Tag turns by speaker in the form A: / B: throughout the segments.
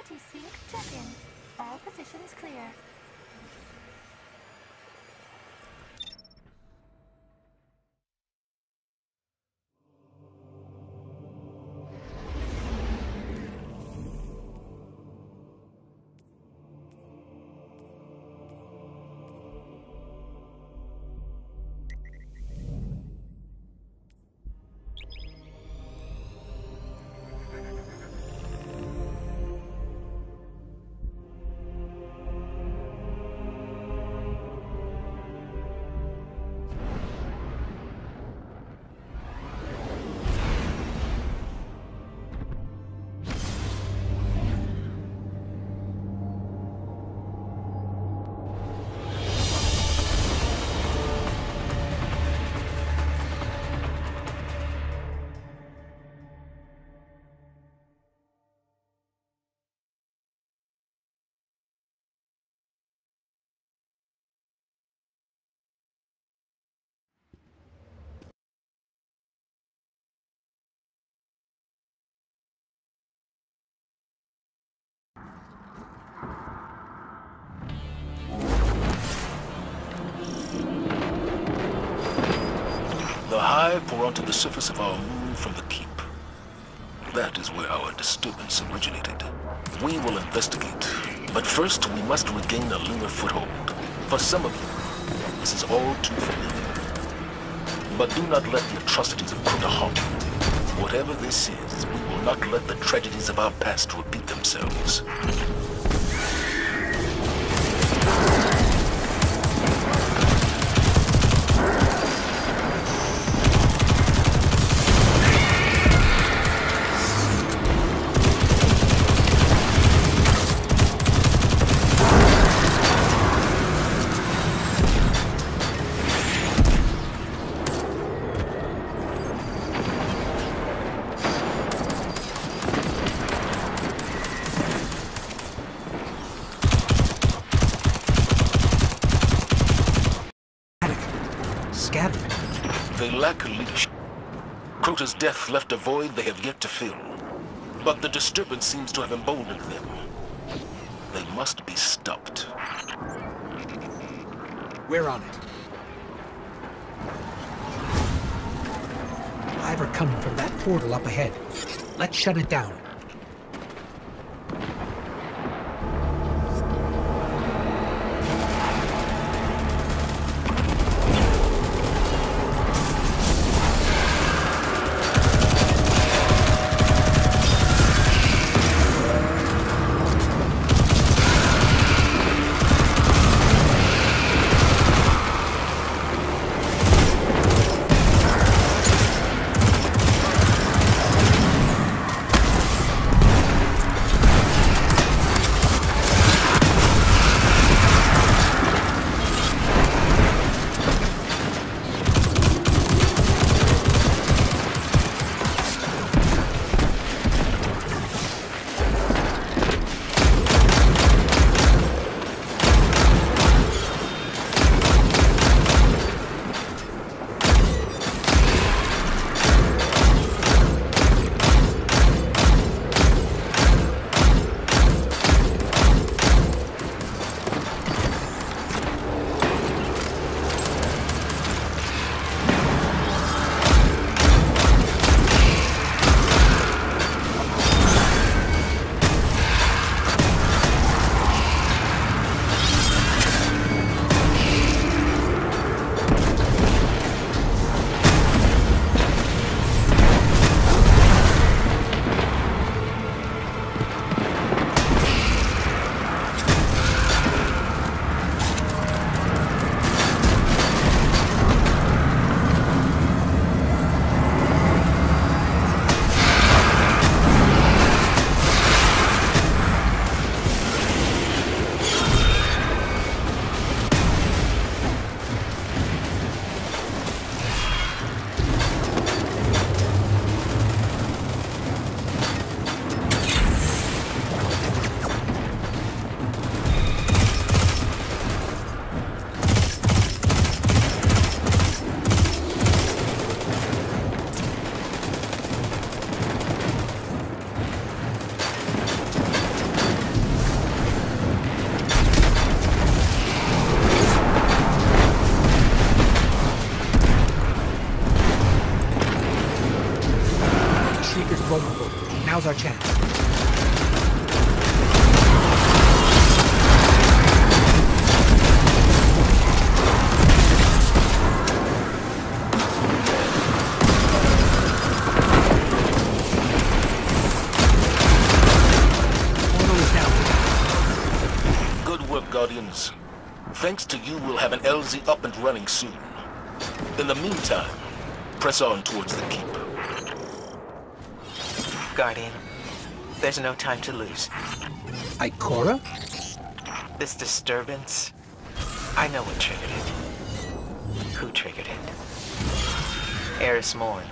A: Security sync check-in. All positions clear.
B: Pour onto the surface of our moon from the keep. That is where our disturbance originated. We will investigate, but first we must regain a lunar foothold. For some of you, this is all too familiar. But do not let the atrocities of Crota haunt you. Whatever this is, we will not let the tragedies of our past repeat themselves.
C: Scattered.
B: They lack a leadership. Crota's death left a void they have yet to fill. But the disturbance seems to have emboldened them. They must be stopped.
C: We're on it. Are coming from that portal up ahead. Let's shut it down.
B: Thanks to you, we'll have an LZ up and running soon. In the meantime, press on towards the keep.
D: Guardian, there's no time to lose.
C: Ikora?
D: This disturbance, I know what triggered it. Who triggered it? Eris Morn.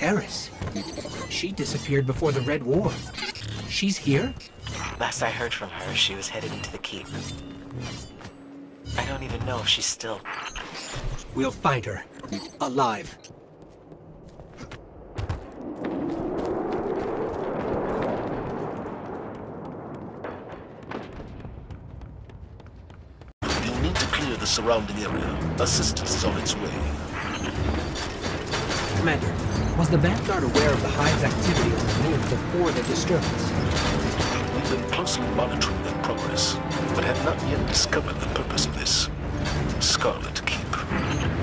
C: Eris. She disappeared before the Red War. She's here?
D: Last I heard from her, she was headed into the keep. I don't even know if she's still...
C: We'll find her. Alive.
B: You need to clear the surrounding area. Assistance is on its way.
C: Commander, was the Vanguard aware of the Hive's activity on the moon before the disturbance?
B: Been closely monitoring their progress, but have not yet discovered the purpose of this. Scarlet Keep.